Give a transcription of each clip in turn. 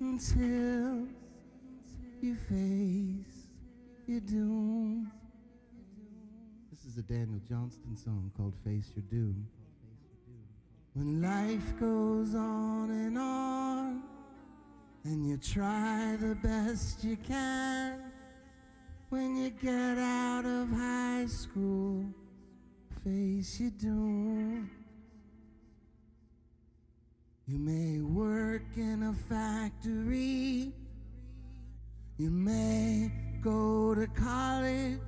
until you face your doom. This is a Daniel Johnston song called Face Your Doom. When life goes on and on, and you try the best you can, when you get out of high school, face your doom. You may work in a factory, you may go to college,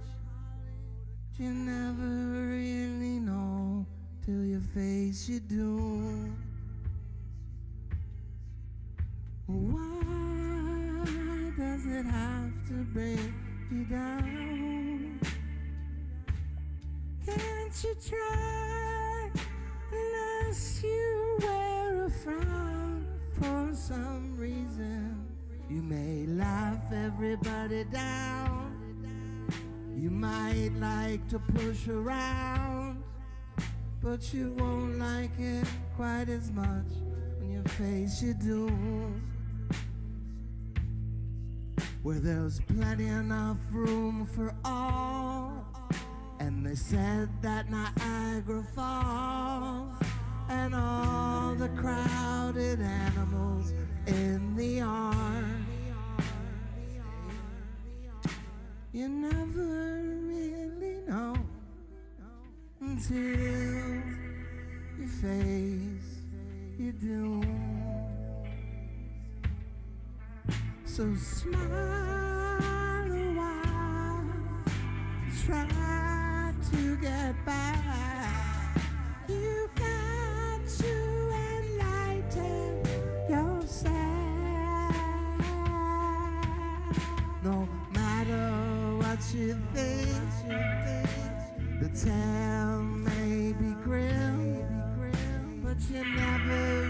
you never really know till you face your doom. Why does it have to break you down? Can't you try unless you frown for some reason? You may laugh everybody down. You might like to push around, but you won't like it quite as much when you face your doom. Where there's plenty enough room for all. And they said that Niagara Falls until you face your doom. So smile a while, try to get by. You you never